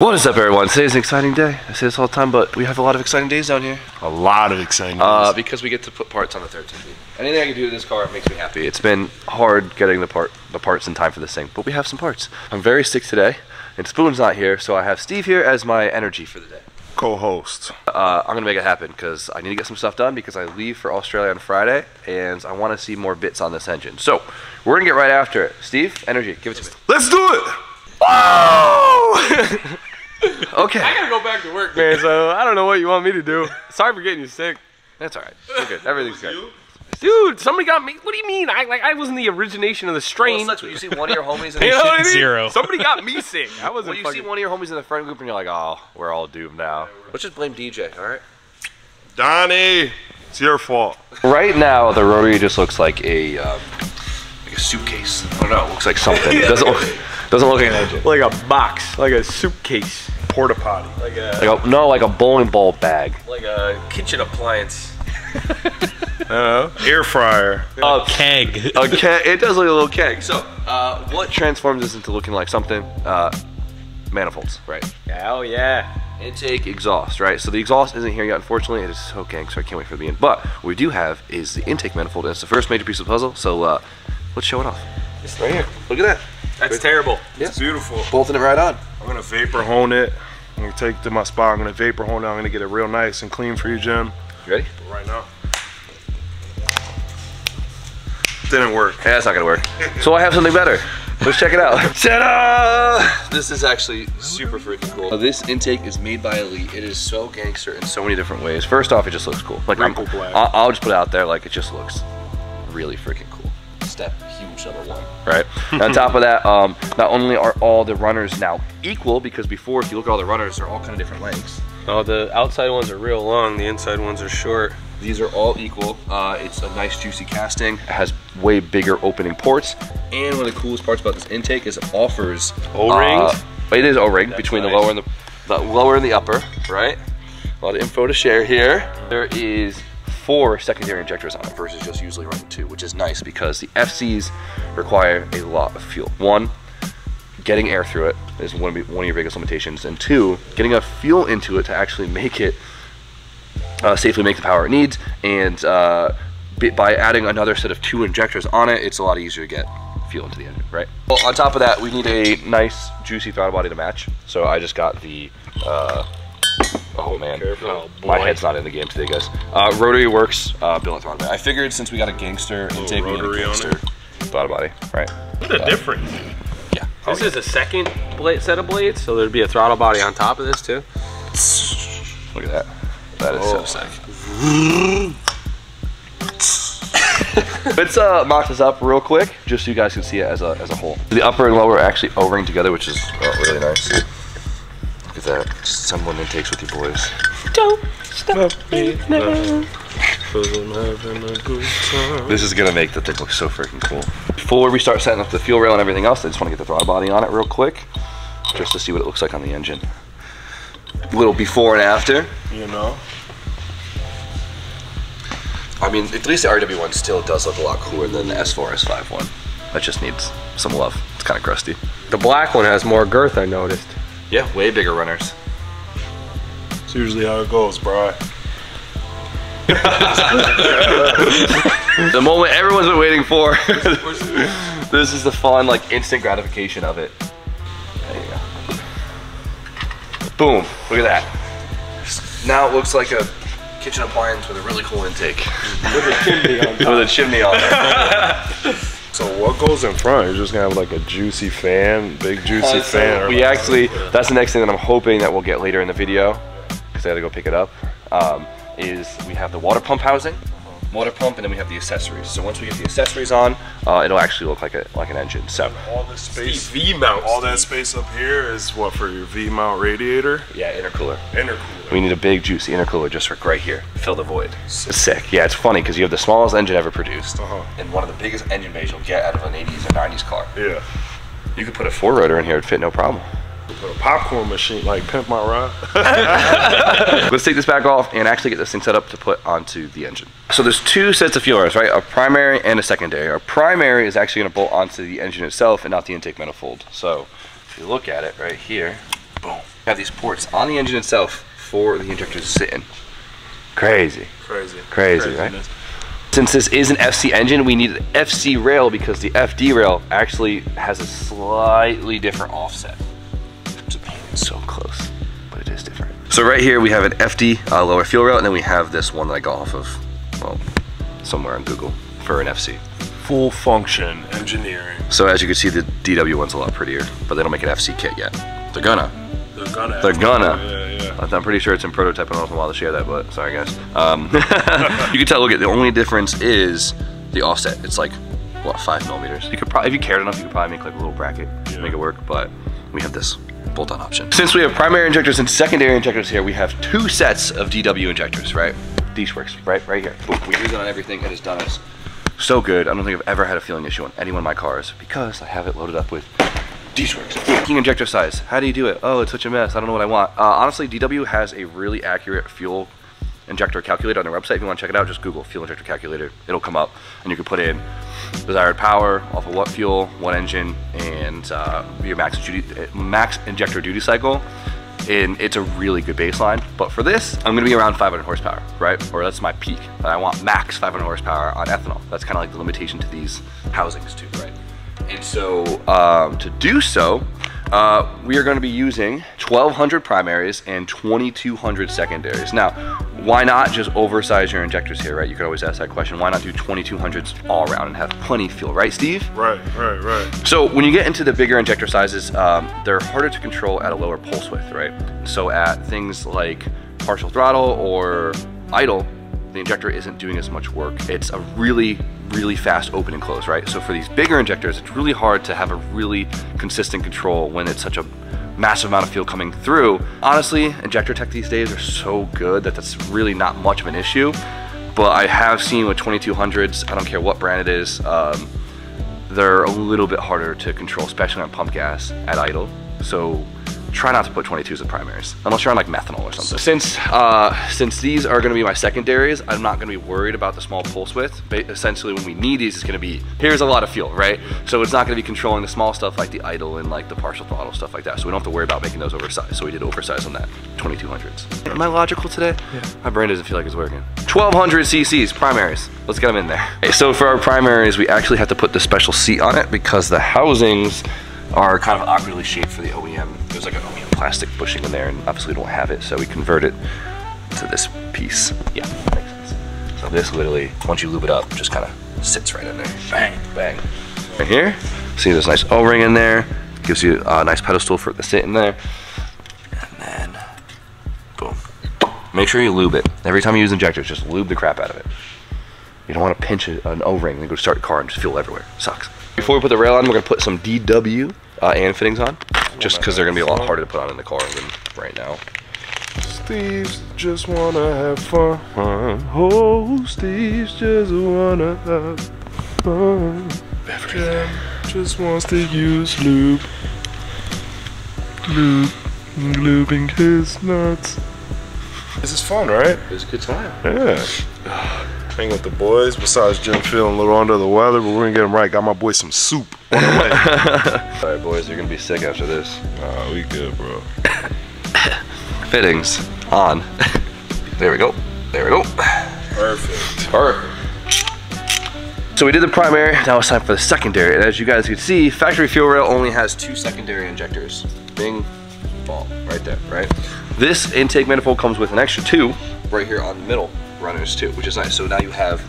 What is up, everyone? Today's an exciting day. I say this all the time, but we have a lot of exciting days down here. A lot of exciting Uh, because we get to put parts on the 13B. Anything I can do to this car makes me happy. It's been hard getting the part the parts in time for this thing, but we have some parts. I'm very sick today, and Spoon's not here, so I have Steve here as my energy for the day. Co-host. Uh, I'm gonna make it happen because I need to get some stuff done because I leave for Australia on Friday, and I want to see more bits on this engine. So we're gonna get right after it. Steve, energy, give it to me. Let's do it. Oh! okay, I gotta go back to work, man. So I don't know what you want me to do. Sorry for getting you sick, that's all right. We're good. Everything's good. dude. Somebody got me. What do you mean? I like I wasn't the origination of the strain. Well, it sucks when you see one of your homies in you know what I mean? Zero. Somebody got me sick. I wasn't When you fucking. see one of your homies in the friend group and you're like, oh, we're all doomed now. Let's just blame DJ, all right? Donnie, it's your fault. Right now, the rotary just looks like a um, like a suitcase. I don't know. It looks like something. It doesn't look, doesn't look like an engine. like a box, like a suitcase, Porta potty. like a Like a, no, like a bowling ball bag. like a kitchen appliance. Air fryer. Uh, Keg. a keg. It does look like a little keg. So, uh, what transforms this into looking like something? Uh, manifolds, right? Hell yeah. Intake, exhaust, right? So the exhaust isn't here yet, unfortunately. It is so gangster. I can't wait for the end. But what we do have is the intake manifold, and it's the first major piece of the puzzle. So uh, let's show it off. It's right here. Look at that. That's terrible. It's beautiful. Bolting it right on. I'm gonna vapor hone it. I'm gonna take it to my spot. I'm gonna vapor hone it. I'm gonna get it real nice and clean for you, Jim. You ready? Right now. Didn't work. Hey, that's not gonna work. So I have something better. Let's check it out. Ta-da! This is actually super freaking cool. This intake is made by Elite. It is so gangster in so many different ways. First off, it just looks cool. Like I'm, black. I'll, I'll just put it out there. Like it just looks really freaking cool. Step huge number one. Right. On top of that, um, not only are all the runners now equal, because before, if you look at all the runners, they're all kind of different lengths. Oh, the outside ones are real long. The inside ones are short. These are all equal. Uh, it's a nice juicy casting. It has way bigger opening ports. And one of the coolest parts about this intake is it offers O-rings? uh, it is O-ring between the lower and the, the lower and the upper, right? A lot of info to share here. There is four secondary injectors on it versus just usually running two, which is nice because the FCs require a lot of fuel. One, getting air through it is one of, your biggest limitations, and two, getting enough fuel into it to actually make it uh, safely make the power it needs. And uh, by adding another set of two injectors on it, it's a lot easier to get fuel into the engine, right? Well, on top of that, we need a nice, juicy throttle body to match. So I just got the. Uh, oh man, Careful. my head's not in the game today, guys. Uh, Rotary Works uh, billet throttle body. I figured since we got a gangster intake, we need a rotary on gangster throttle body, right? What a difference. Yeah. This is a second blade, set of blades, so there'd be a throttle body on top of this too. Look at that. That is Oh. so sick. Let's uh, mock this up real quick, just so you guys can see it as a, as a whole. The upper and lower are actually O-ring together, which is uh, really nice. Look that. Just someone intakes with your boys. This is gonna make the thing look so freaking cool. Before we start setting up the fuel rail and everything else, I just want to get the throttle body on it real quick, just to see what it looks like on the engine. A Little before and after. You know. I mean, at least the RW one still does look a lot cooler than the S4, S5 one. That just needs some love. It's kind of crusty. The black one has more girth, I noticed. Yeah, way bigger runners. It's usually how it goes, bro. The moment everyone's been waiting for. this is the fun, like, instant gratification of it. There you go. Boom. Look at that. Now it looks like a kitchen appliance with a really cool intake. With a chimney on with a chimney on it. So what goes in front? You're just gonna have like a juicy fan, big juicy fan. we actually, that's the next thing that I'm hoping that we'll get later in the video, because I gotta go pick it up, um, is we have the water pump housing, water pump, and then we have the accessories. So once we get the accessories on, uh, it'll actually look like a like an engine. So all this space, V mount. all that space up here is what for your V mount radiator, yeah, intercooler. intercooler. We need a big juicy intercooler just for right here, fill the void. It's sick. Yeah, it's funny because you have the smallest engine ever produced, Uh-huh. and one of the biggest engine bays you'll get out of an 80s or 90s car. Yeah. You could put a four rotor in here; it'd fit no problem. Put a popcorn machine like pimp my ride. Let's take this back off and actually get this thing set up to put onto the engine. So there's two sets of fuel rails, right? A primary and a secondary. Our primary is actually gonna bolt onto the engine itself and not the intake manifold. So if you look at it right here, boom. have these ports on the engine itself for the injectors to sit in. Crazy. Crazy. Crazy, right? Since this is an FC engine, we need an FC rail because the FD rail actually has a slightly different offset. So close, but it is different. So right here we have an FD uh, lower fuel rail, and then we have this one that I got off of, well, somewhere on Google for an FC. Full function engineering. So as you can see, the DW one's a lot prettier, but they don't make an FC kit yet. They're gonna. They're gonna. They're gonna. Yeah, yeah. I'm pretty sure it's in prototype. I don't know if I'm allowed to share that, but sorry guys. Um, you can tell. Look at the only difference is the offset. It's like what five millimeters. You could probably, if you cared enough, you could probably make like a little bracket to Yeah. make it work. But we have this bolt-on option. Since we have primary injectors and secondary injectors here, we have two sets of DW injectors, right? DeatschWerks right, right here. Boom. We use it on everything, and it's done us so good. I don't think I've ever had a feeling issue on any one of my cars because I have it loaded up with D-Works. King injector size. How do you do it? Oh, it's such a mess. I don't know what I want. Uh, honestly, DW has a really accurate fuel injector calculator on their website. If you want to check it out, just Google fuel injector calculator. It'll come up, and you can put in desired power off of what fuel, what engine, and uh, your max duty, max injector duty cycle. And it's a really good baseline. But for this, I'm gonna be around 500 horsepower, right? Or that's my peak. I want max 500 horsepower on ethanol. That's kind of like the limitation to these housings too, right? And so um, to do so, uh, we are going to be using 1200 primaries and 2200 secondaries. Now, why not just oversize your injectors here, right? You could always ask that question. Why not do 2200s all around and have plenty of fuel, right, Steve? Right, right, right. So when you get into the bigger injector sizes, um, they're harder to control at a lower pulse width, right? So at things like partial throttle or idle, the injector isn't doing as much work. It's a really, really fast open and close, right? So for these bigger injectors, it's really hard to have a really consistent control when it's such a massive amount of fuel coming through. Honestly, injector tech these days are so good that that's really not much of an issue. But I have seen with 2200s, I don't care what brand it is, um, they're a little bit harder to control, especially on pump gas at idle. So try not to put 22s in primaries, unless you're on like methanol or something. Since uh, since these are gonna be my secondaries, I'm not gonna be worried about the small pulse width. Ba- essentially, when we need these, it's gonna be, here's a lot of fuel, right? So it's not gonna be controlling the small stuff like the idle and like the partial throttle stuff like that. So we don't have to worry about making those oversized. So we did oversize on that 2200s. Am I logical today? Yeah. My brain doesn't feel like it's working. 1200 cc's primaries. Let's get them in there. Okay, so for our primaries, we actually have to put the special seat on it because the housings are kind of awkwardly shaped for the OEM. There's like an OEM plastic bushing in there, and obviously we don't have it, so we convert it to this piece. Yeah, makes sense. So this literally, once you lube it up, just kind of sits right in there. Bang, bang. Right here, see this nice O-ring in there. Gives you a nice pedestal for it to sit in there. And then, boom. Make sure you lube it. Every time you use injectors, just lube the crap out of it. You don't want to pinch an O-ring and go start your car and just fuel everywhere. Sucks. Before we put the rail on, we're gonna put some DW uh, AN fittings on, just because they're gonna be a lot harder to put on in the car than right now. Steve's just wanna have fun. Oh, Steve's just wanna have fun. Jam just wants to use lube. Lube. Lubing his nuts. This is fun, right? It was a good time. Yeah. Hang with the boys. Besides Jim feeling a little under the weather, but we're gonna get him right. Got my boy some soup on the way. All right, boys, you're gonna be sick after this. Nah, we good, bro. Fittings on. there we go. There we go. Perfect. Perfect. So we did the primary, now it's time for the secondary. And as you guys can see, factory fuel rail only has two secondary injectors. Bing, ball, right there, right? This intake manifold comes with an extra two right here on the middle runners too, which is nice. So now you have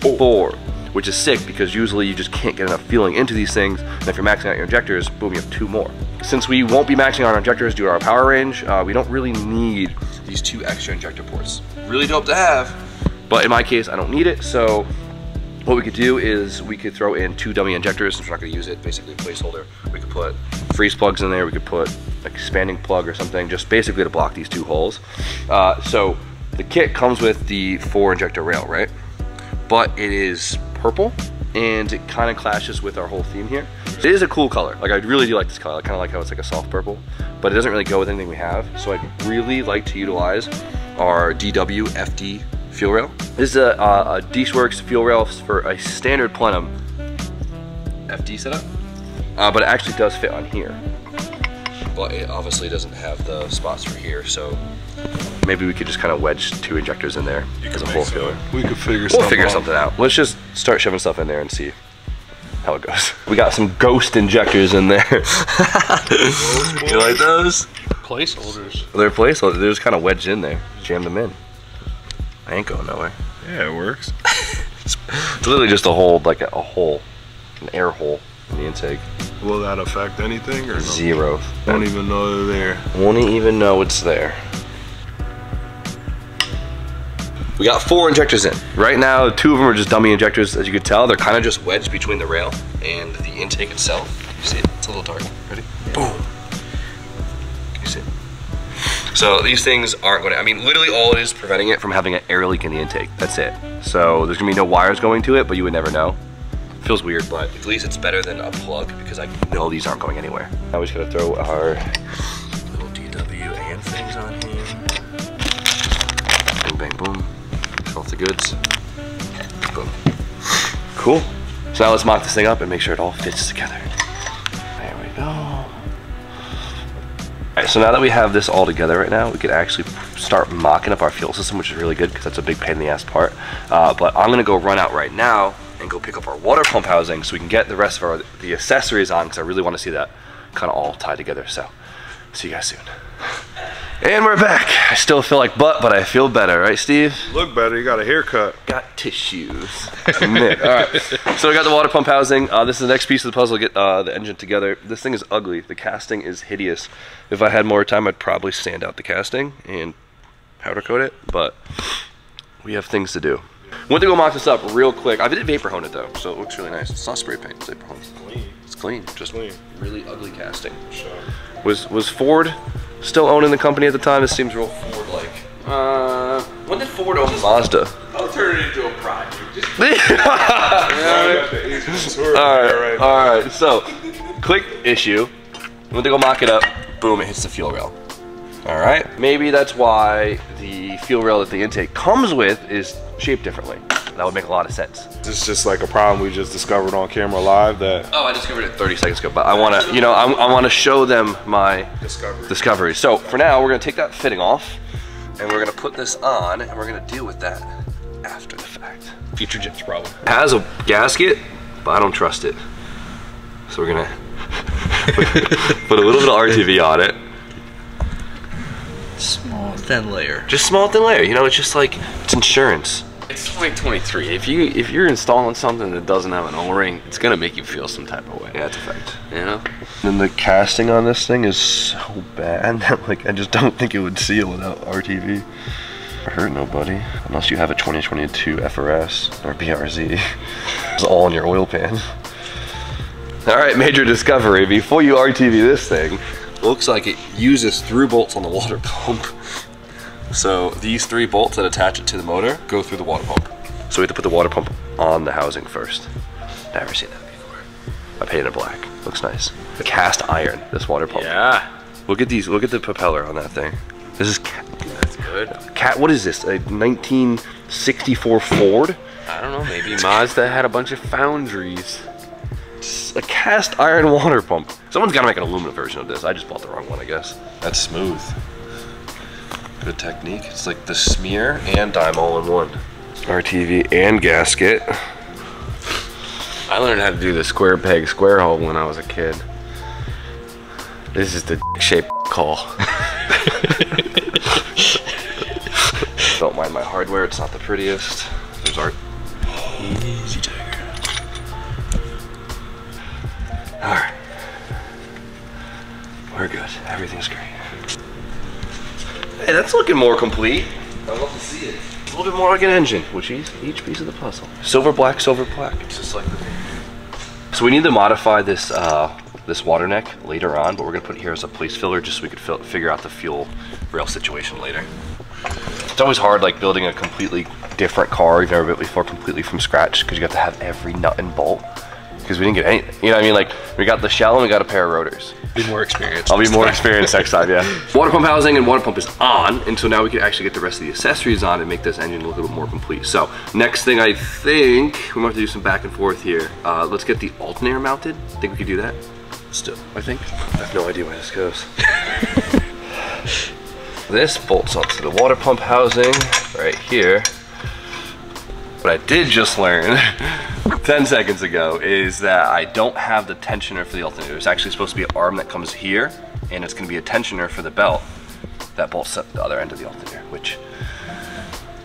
four, which is sick because usually you just can't get enough feeling into these things. And if you're maxing out your injectors, boom, you have two more. Since we won't be maxing out our injectors due to our power range, uh, we don't really need these two extra injector ports. Really dope to have, but in my case, I don't need it. So what we could do is we could throw in two dummy injectors since we're not gonna use it, basically a placeholder. We could put freeze plugs in there, we could put expanding plug or something, just basically to block these two holes. Uh, so the kit comes with the four injector rail, right? But it is purple and it kind of clashes with our whole theme here. It is a cool color. Like I really do like this color. I kind of like how it's like a soft purple, but it doesn't really go with anything we have. So I'd really like to utilize our DW FD fuel rail. This is a, a, a fuel rail for a standard plenum FD setup, uh, but it actually does fit on here. but it obviously doesn't have the spots for here, so maybe we could just kind of wedge two injectors in there as a whole filler. We could figure We'll something figure out. something out. Let's just start shoving stuff in there and see how it goes. We got some ghost injectors in there. you like those? Placeholders. They're placeholders. They're just kind of wedged in there. Jam them in. I ain't going nowhere. Yeah, it works. It's literally just a hole, like a, a hole, an air hole in the intake. Will that affect anything or no? Zero. Don't even know they're there. Won't even know it's there. We got four injectors in. Right now, two of them are just dummy injectors. As you can tell, they're kind of just wedged between the rail and the intake itself. You see it? It's a little dark. Ready? Boom. Can you see it? So these things aren't going to, I mean, literally all it is preventing it from having an air leak in the intake. That's it. So there's going to be no wires going to it, but you would never know. Feels weird, but at least it's better than a plug because I know these aren't going anywhere. Now we just gotta throw our little DW and things on here. Bang, bang, boom. Off the goods. Boom. Cool. So now let's mock this thing up and make sure it all fits together. There we go. All right, so now that we have this all together right now, we could actually start mocking up our fuel system, which is really good because that's a big pain in the ass part. Uh, but I'm gonna go run out right now and go pick up our water pump housing so we can get the rest of our the accessories on because I really want to see that kind of all tied together. So, see you guys soon. And we're back. I still feel like butt, but I feel better, right, Steve? Look better, you got a haircut. Got tissues. All right. So we got the water pump housing. Uh, this is the next piece of the puzzle. Get uh, the engine together. This thing is ugly. The casting is hideous. If I had more time, I'd probably sand out the casting and powder coat it. But we have things to do. Went to go mock this up real quick. I did vapor hone it though, so it looks really nice. It's not spray paint. It's vapor hone. It's Clean. It's clean. Just Clean. really ugly casting. Sure. Was was Ford still owning the company at the time? This seems real Ford like. Uh, When did Ford own Mazda? I'll turn it into a project. Just I got the Ace Ventura All right, all right. So, quick issue. Went to go mock it up. Boom! It hits the fuel rail. All right. Maybe that's why the fuel rail that the intake comes with is shaped differently. That would make a lot of sense. This is just like a problem we just discovered on camera live that Oh, I discovered it 30 seconds ago, but I want to, you know, I, I want to show them my discovered. discovery. So for now, we're gonna take that fitting off, and we're gonna put this on, and we're gonna deal with that after the fact. future Jim's problem. It has a gasket, but I don't trust it. So we're gonna put a little bit of RTV on it. Small thin layer. Just small thin layer, you know, it's just like, it's insurance. It's 2023. If you if you're installing something that doesn't have an O-ring, it's gonna make you feel some type of way. Yeah, it's a fact. You know. And the casting on this thing is so bad that like I just don't think it would seal without RTV. Hurt nobody unless you have a 2022 FRS or BRZ. it's all in your oil pan. All right, major discovery. Before you RTV this thing, looks like it uses through bolts on the water pump. So these three bolts that attach it to the motor go through the water pump. So we have to put the water pump on the housing first. Never seen that before. I painted it black. Looks nice. The cast iron, this water pump. Yeah. Look at these, look at the propeller on that thing. This is cat, That's good. cat what is this? A 1964 Ford? I don't know. Maybe Mazda had a bunch of foundries. It's a cast iron water pump. Someone's gotta make an aluminum version of this. I just bought the wrong one, I guess. That's smooth. Good technique. It's like the smear and dime all in one. RTV and gasket. I learned how to do the square peg square hole when I was a kid. This is the shape call. Don't mind my hardware, it's not the prettiest. There's art. easy tiger. Alright. We're good. Everything's great. Hey, that's looking more complete. I love to see it. A little bit more like an engine, which is each piece of the puzzle. Silver black, silver black. It's just like the So we need to modify this uh, this water neck later on, but we're gonna put it here as a place filler just so we could figure out the fuel rail situation later. It's always hard like building a completely different car you've never built before completely from scratch because you have to have every nut and bolt because we didn't get anything. You know what I mean? Like we got the shell and we got a pair of rotors. Be more experienced. I'll be more experienced next time, yeah. Water pump housing and water pump is on, and so now we can actually get the rest of the accessories on and make this engine look a little bit more complete. So next thing I think, we might have to do some back and forth here. Uh, let's get the alternator mounted. Think we could do that? still, I think. I have no idea where this goes. this bolts onto the water pump housing right here. What I did just learn 10 seconds ago is that I don't have the tensioner for the alternator. It's actually supposed to be an arm that comes here and it's gonna be a tensioner for the belt that bolts up the other end of the alternator, which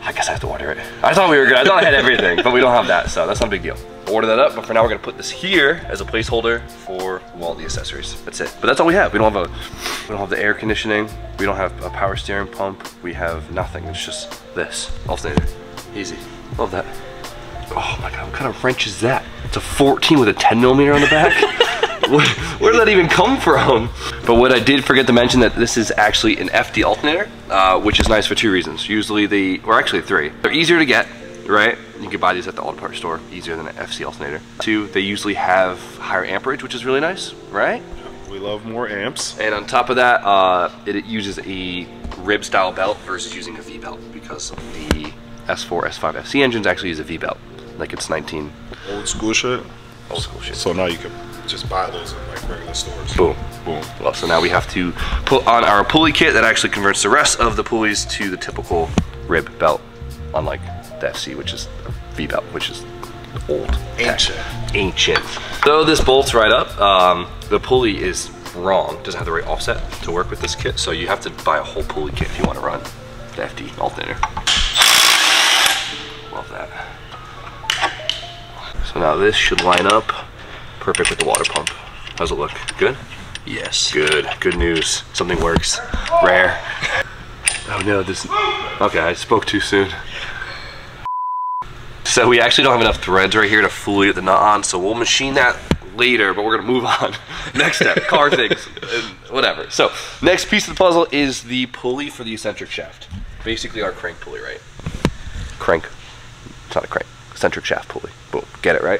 I guess I have to order it. I thought we were good. I thought I had everything, but we don't have that, so that's not a big deal. Order that up, but for now we're gonna put this here as a placeholder for all the accessories. That's it. But that's all we have. We don't have a, we don't have the air conditioning. We don't have a power steering pump. We have nothing. It's just this alternator. Easy. Love that. Oh my god, what kind of wrench is that? It's a 14 with a 10 millimeter on the back. where, where did that even come from? But what I did forget to mention that this is actually an FD alternator, uh, which is nice for two reasons. Usually the, or actually three. They're easier to get, right? You can buy these at the auto parts store, easier than an FC alternator. Two, they usually have higher amperage, which is really nice, right? We love more amps. And on top of that, uh, it, it uses a rib style belt versus using a V belt because the S4, S5, FC engines actually use a V belt. Like it's 19 Old school shit. old school shit. So now you can just buy those in like regular stores. Boom. Boom. Well, so now we have to put on our pulley kit that actually converts the rest of the pulleys to the typical rib belt, unlike the FC, which is a V belt, which is old. Ancient. Ancient. Though this bolts right up, um, the pulley is wrong, doesn't have the right offset to work with this kit, so you have to buy a whole pulley kit if you want to run the FD alternator. Love that. So now this should line up perfect with the water pump. How's it look? Good? Yes. Good. Good news. Something works. Rare. Oh no, this. Okay, I spoke too soon. So we actually don't have enough threads right here to fully get the nut on, so we'll machine that later, but we're gonna move on. next step, car things, whatever. So next piece of the puzzle is the pulley for the eccentric shaft. Basically our crank pulley, right? Crank. It's not a crank. Eccentric shaft pulley. Boom. Get it right?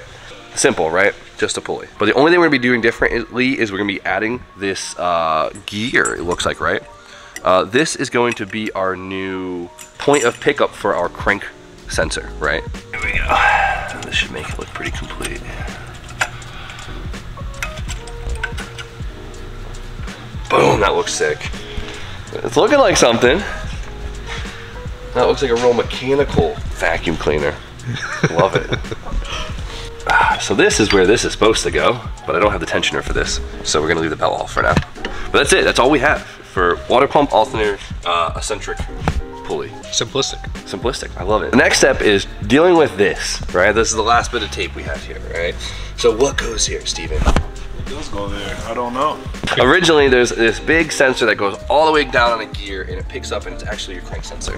Simple, right? Just a pulley. But the only thing we're gonna be doing differently is we're gonna be adding this uh, gear, it looks like, right? Uh, this is going to be our new point of pickup for our crank sensor, right? Here we go. This should make it look pretty complete. Boom, that looks sick. It's looking like something. That looks like a real mechanical vacuum cleaner. Love it. Ah, so this is where this is supposed to go, but I don't have the tensioner for this, so we're gonna leave the bell off for now. But that's it, that's all we have for water pump, alternator, uh, eccentric pulley. Simplistic. Simplistic, I love it. The next step is dealing with this, right? This is the last bit of tape we have here, right? So what goes here, Steven? What does go there? I don't know. Originally, there's this big sensor that goes all the way down on a gear and it picks up and it's actually your crank sensor.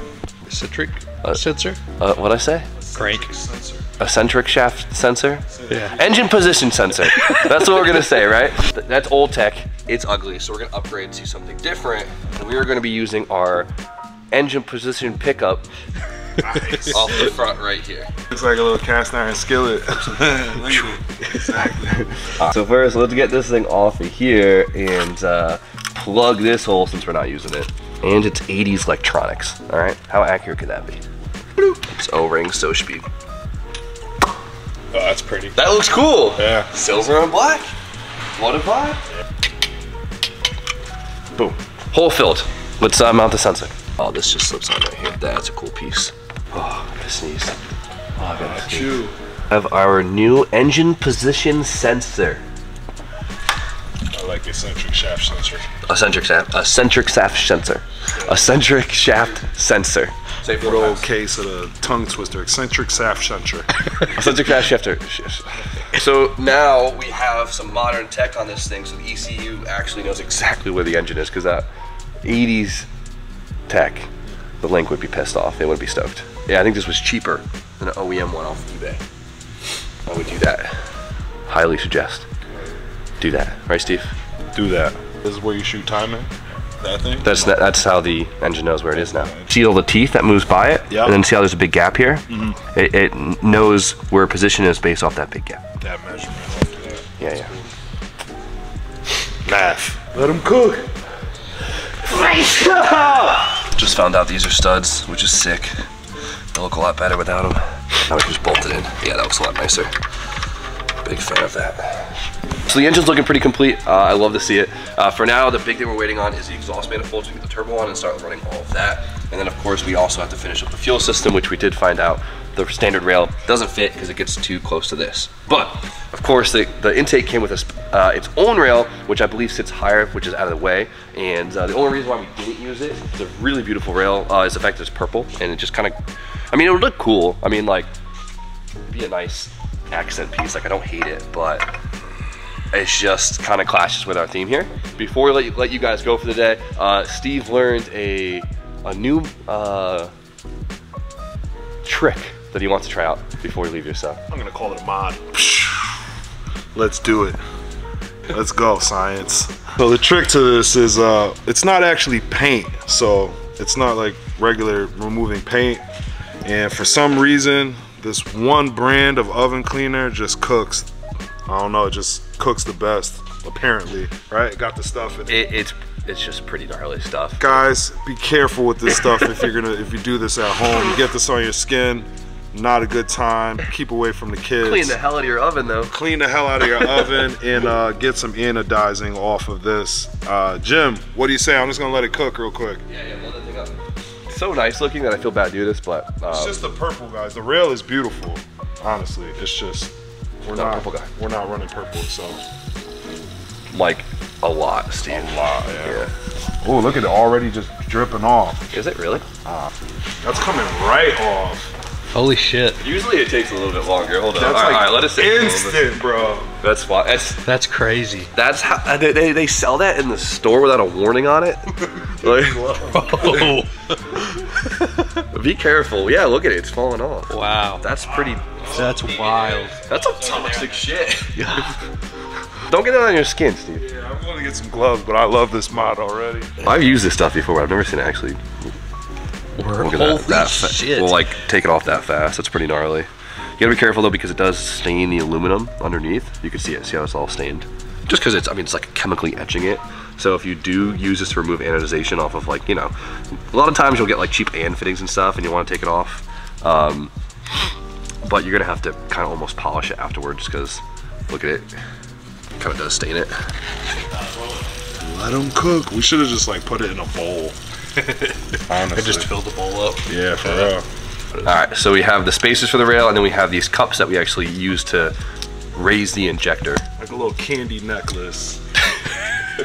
Citric Uh, sensor? Uh, what'd I say? Crank. Sensor. Eccentric shaft sensor? Yeah. Engine position sensor. That's what we're gonna say, right? That's old tech. It's ugly, so we're gonna upgrade to something different. And we are gonna be using our engine position pickup Nice. off the front right here. Looks like a little cast iron skillet. Look at it. Exactly. So first, let's get this thing off of here and uh, plug this hole since we're not using it. And it's 80s electronics, all right? How accurate could that be? It's O-ring, so it should be. Oh, that's pretty. That looks cool. Yeah. Silver and black. What a vibe. Boom. Hole filled. Let's uh, mount the sensor. Oh, this just slips on right here. That's a cool piece. Oh, I'm gonna sneeze. Oh, I gotta sneeze. Chew. Have our new engine position sensor. I like the eccentric shaft sensor. Eccentric shaft. Eccentric shaft sensor. Eccentric shaft sensor. Say four Good old times. case of the tongue twister. Eccentric shaft sensor. Eccentric shaft shifter. So now we have some modern tech on this thing, so the ECU actually knows exactly where the engine is, because that 80s tech, the Link would be pissed off. They would be stoked. Yeah, I think this was cheaper than an OEM one off eBay. I would do that. Highly suggest. Do that, right, Steve? Do that. This is where you shoot timing. That thing. That's that, that's how the engine knows where it is now. See all the teeth that moves by it, Yeah. and then see how there's a big gap here. Mm-hmm. It, it knows where position is based off that big gap. that measurement. After that. Yeah, yeah. Math. Let him cook. Just found out these are studs, which is sick. They look a lot better without them. Now we just bolted in. Yeah, that looks a lot nicer. Big fan of that. So the engine's looking pretty complete. Uh, I love to see it. Uh, for now, the big thing we're waiting on is the exhaust manifold to get the turbo on and start running all of that. And then of course we also have to finish up the fuel system, which we did find out the standard rail doesn't fit because it gets too close to this. But of course the, the intake came with a, uh, its own rail, which I believe sits higher, which is out of the way. And uh, the only reason why we didn't use it, it's a really beautiful rail, uh, is the fact that it's purple and it just kind of, I mean, it would look cool. I mean, like, be a nice accent piece. Like, I don't hate it, but it's just kind of clashes with our theme here. Before we let you, let you guys go for the day, uh, Steve learned a, a new uh, trick that he wants to try out before we leave your cell. I'm gonna call it a mod. Let's do it. Let's go, science. So the trick to this is uh, it's not actually paint. So it's not like regular removing paint. And for some reason, this one brand of oven cleaner just cooks. I don't know, it just cooks the best, apparently, right? Got the stuff in it. It, it's it's just pretty gnarly stuff. Guys, be careful with this stuff if you're gonna if you do this at home. You get this on your skin, not a good time. Keep away from the kids. Clean the hell out of your oven though. Clean the hell out of your oven and uh, get some anodizing off of this. Uh, Jim, what do you say? I'm just gonna let it cook real quick. Yeah, yeah, blow that thing up. It's so nice looking that I feel bad doing this, but um, It's just the purple, guys. The rail is beautiful. Honestly, it's just we're Not not, purple guy. we're not running purple, so like a lot, Steve. a lot. Yeah. Oh, look at it already just dripping off. Is it really? That's coming right off. Holy shit. Usually it takes a little bit longer. Hold on. That's all right, like all right, let us sit for a little bit. instant, bro. That's fine. That's That's crazy. that's how uh, they, they, they sell that in the store without a warning on it. like, Oh, be careful. Yeah, look at it. It's falling off. wow. That's pretty. That's wild. That's some toxic shit. Don't get it on your skin, Steve. Yeah, I'm gonna get some gloves, but I love this mod already. I've used this stuff before, but I've never seen it actually. Look at. Holy that fa- shit. We'll like take it off that fast. That's pretty gnarly. You gotta be careful though because it does stain the aluminum underneath. You can see it. See how it's all stained? Just because it's, I mean, it's like chemically etching it. So if you do use this to remove anodization off of like, you know, a lot of times you'll get like cheap AN fittings and stuff and you want to take it off. Um, but you're gonna have to kind of almost polish it afterwards because look at it. Kind of does stain it. Let them cook. We should have just like put it in a bowl. Honestly. just filled the bowl up. yeah, for real. All right, so we have the spacers for the rail, and then we have these cups that we actually use to raise the injector. Like a little candy necklace.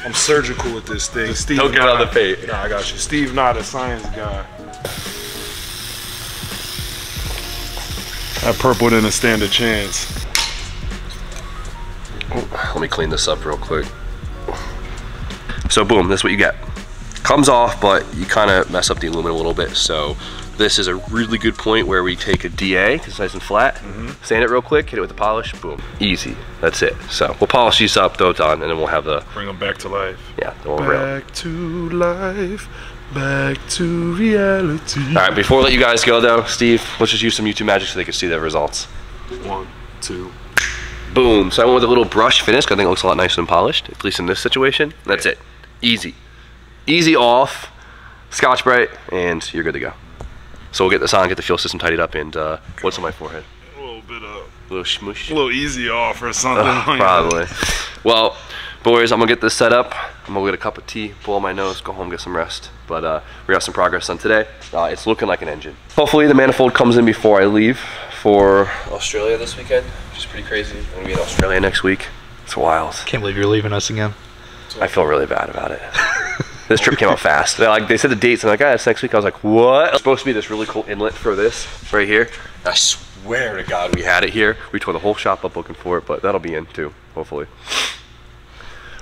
I'm surgical with this thing. Steve, Don't get not- on the paint. Nah, I got you. Steve, not a science guy. That purple didn't stand a chance. Let me clean this up real quick. So boom, that's what you get. Comes off, but you kind of mess up the aluminum a little bit. So this is a really good point where we take a DA, 'cause it's nice and flat, mm-hmm. sand it real quick, hit it with the polish, boom, easy. That's it. So we'll polish these up, throw it on, and then we'll have the, Bring them back to life. yeah, the little rail. Back to life. Back to reality. All right, before we let you guys go though, Steve, let's just use some YouTube magic so they can see the results. One, two. Boom. So I went with a little brush finish. I think it looks a lot nicer and polished, at least in this situation. That's it. Easy. Easy off, Scotch Brite, and you're good to go. So we'll get this on, get the fuel system tidied up, and uh, what's on my forehead? A little bit of, A little smush. a little easy off or something. Ugh, probably. Well, boys, I'm gonna get this set up. I'm gonna get a cup of tea, blow my nose, go home, get some rest. But uh, we got some progress on today. Uh, it's looking like an engine. Hopefully, the manifold comes in before I leave for Australia this weekend, which is pretty crazy. I'm gonna be in Australia next week. It's wild. Can't believe you're leaving us again. I feel really bad about it. this trip came out fast. They like they said the dates, and I'm like, ah, it's next week. I was like, what? It's supposed to be this really cool inlet for this right here. I swear to God, we had it here. We tore the whole shop up looking for it, but that'll be in too, hopefully.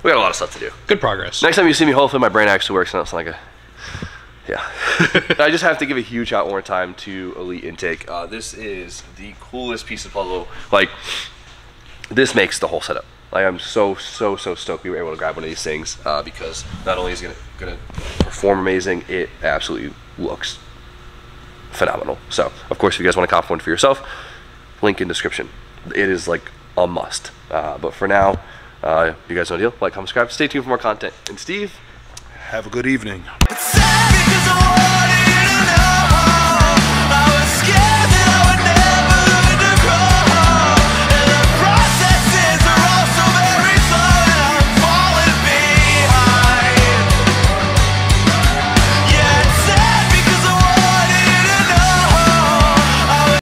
We got a lot of stuff to do. Good progress. Next time you see me, hopefully my brain actually works and it's like a. Yeah. I just have to give a huge shout one more time to Elite Intake. Uh, this is the coolest piece of puzzle. Like, this makes the whole setup. Like, I'm so, so, so stoked we were able to grab one of these things uh, because not only is it gonna, gonna perform amazing, it absolutely looks phenomenal. So, of course, if you guys want to cop one for yourself, link in description. It is like a must. Uh, but for now, uh, you guys know the deal. Like, comment, subscribe. Stay tuned for more content. And Steve, Have a good evening. Say